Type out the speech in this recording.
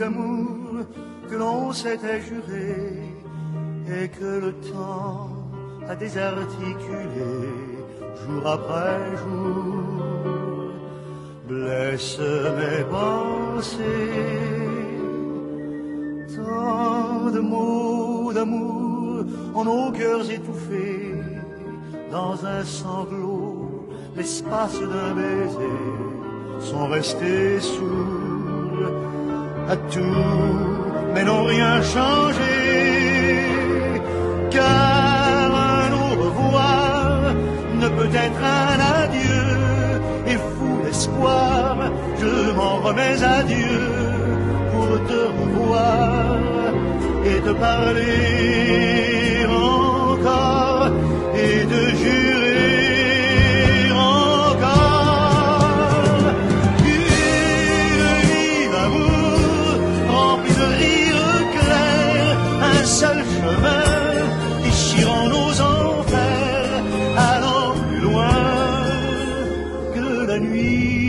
d'amour que l'on s'était juré et que le temps a désarticulé jour après jour. Blesse mes pensées, tant de mots d'amour en nos cœurs étouffés dans un sanglot, l'espace d'un baiser sont restés sourds à tout, mais n'ont rien changé. Car un au revoir ne peut être un adieu, et fou d'espoir, je m'en remets à Dieu pour te revoir et te parler nuit.